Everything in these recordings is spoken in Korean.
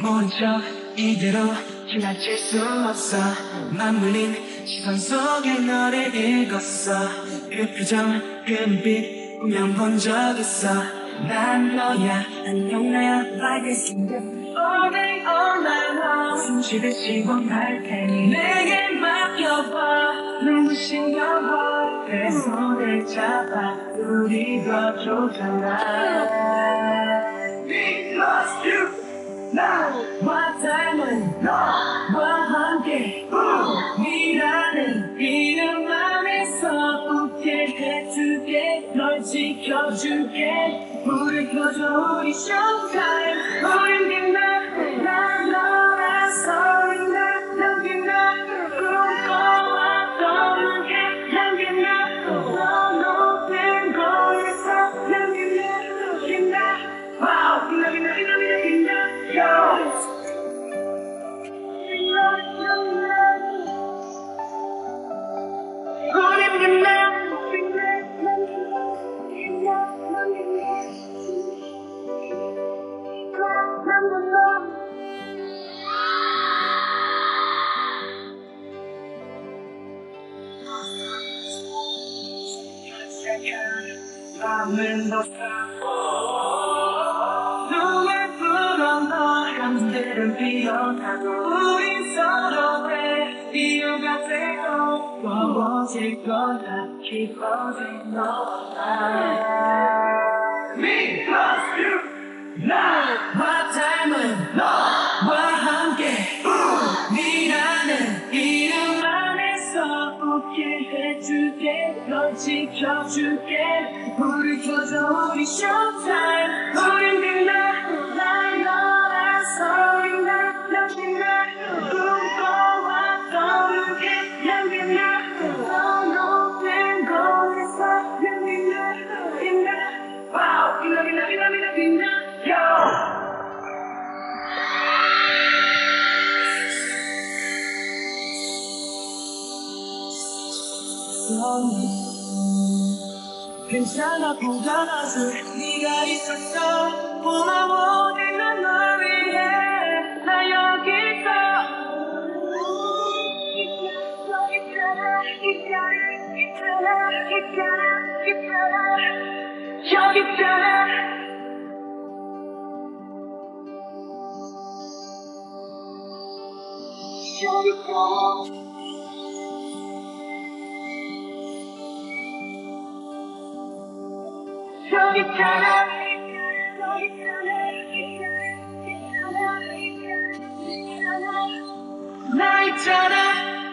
척 이대로 지나칠 수 없어. 맞물린 시선 속에 너를 읽었어. 그 표정 그 눈빛 분명 본 적 있어. 난 너야 안녕 나야 밝을 생각 All day all night long. 숨 쉬듯이 원할 테니 내게 맡겨봐. 눈부신 여보 내 손을 잡아. 우리 더 좋잖아. We lost you 나와 닮은 너와 함께 미라는 이름 안에서 웃게 해줄게 널 지켜줄게. 불을 켜줘 우리 쇼타임 우린 빛나 난 너라서 빛나. 난 빛나 꿈꿔왔던 눈에 난 빛나 너 높은 곳에서. 난 빛나 빛나. 와우 빛나 빛나 빛나 우린 빛나 밤은 더 눈을 불어 너 감들은 피어나고 우린 서로의 이유가 되고 멀어질 거야? 깊어진 너와 Me plus you. 나와 닮은 너와 함께. 니라는 이름 안에서 웃게 해줄게. 널 지켜줄게. 불을 켜줘 우리 쇼타 괜찮아 보다가줄 네가 있었어. 고마워 내가 널 위해 나 여기 있어. 있잖아 있잖아 있잖아 있잖아 있잖아. 여기 있잖아. 여기 있잖아 여기 있잖아 나 있잖아.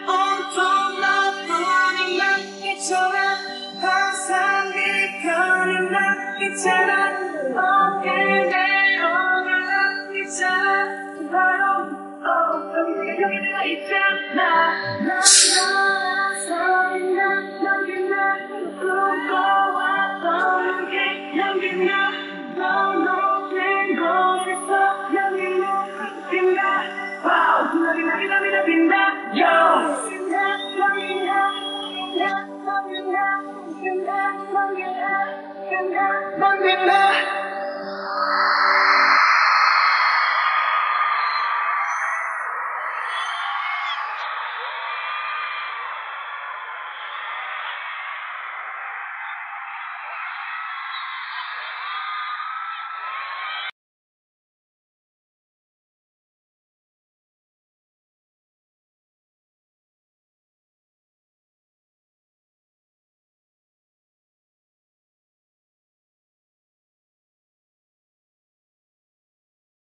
온통 너뿐인 난 있잖아 항상 네 편인 난 있잖아 어깨 내려오는 난 있잖아 바로 어, 여기 내가 게